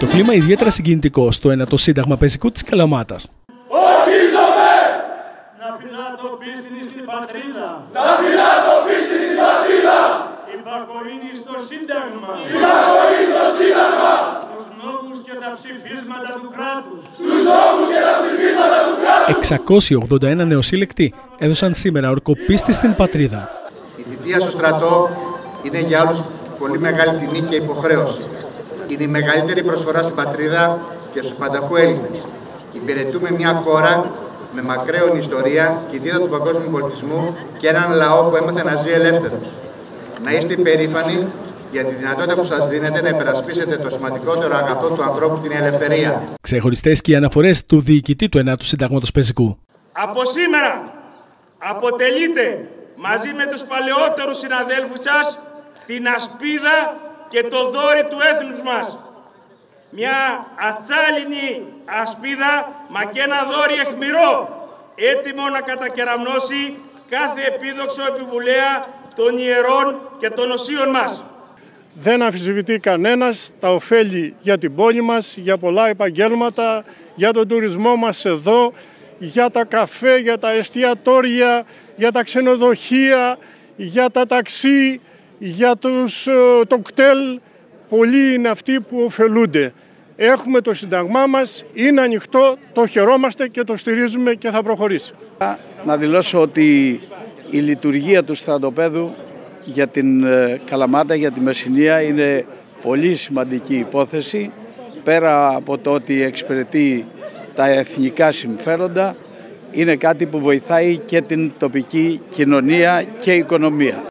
Το κλίμα ιδιαίτερα συγκινητικό στο ένατο σύνταγμα πεζικού της Καλαμάτας. Ορκίζομαι! να φυλάτω πίστη στην πατρίδα, Να φυλάτω πίστη στην πατρίδα! υπακοήνει στο Σύνταγμα, Υπακοή στο Σύνταγμα! στους νόμους και τα ψηφίσματα του κράτους, Στους νόμους και τα ψηφίσματα του κράτους! 681 νεοσύλλεκτοι έδωσαν σήμερα ορκοπίστη στην πατρίδα. Η θητεία στο στρατό είναι για όλους πολύ μεγάλη τιμή και υποχρέωση. Είναι η μεγαλύτερη προσφορά στην πατρίδα και στους πανταχού Έλληνες. Υπηρετούμε μια χώρα με μακραίων ιστορία, κοιτίδα του παγκόσμιου πολιτισμού και έναν λαό που έμαθε να ζει ελεύθερος. Να είστε υπερήφανοι για τη δυνατότητα που σας δίνετε να υπερασπίσετε το σημαντικότερο αγαθό του ανθρώπου, την ελευθερία. Ξεχωριστές και οι αναφορές του διοικητή του ενάτου συντάγματο πεζικού. Από σήμερα αποτελείτε μαζί με τους παλαιότερους συναδέλφους σας την ασπίδα και το δόρυ του έθνους μας. Μια ατσάλινη ασπίδα μα και ένα δόρυ εχμηρό έτοιμο να κατακεραμνώσει κάθε επίδοξο επιβουλέα των ιερών και των οσίων μας. Δεν αμφισβητεί κανένας τα ωφέλη για την πόλη μας, για πολλά επαγγέλματα, για τον τουρισμό μας εδώ, για τα καφέ, για τα εστιατόρια, για τα ξενοδοχεία, για τα ταξί, για τους, ε, το κτέλ. Πολλοί είναι αυτοί που ωφελούνται. Έχουμε το Σύνταγμά μας, είναι ανοιχτό, το χαιρόμαστε και το στηρίζουμε και θα προχωρήσει. Να δηλώσω ότι η λειτουργία του στρατοπέδου για την ε, Καλαμάτα, για τη Μεσσηνία είναι πολύ σημαντική υπόθεση πέρα από το ότι εξυπηρετεί τα εθνικά συμφέροντα είναι κάτι που βοηθάει και την τοπική κοινωνία και οικονομία.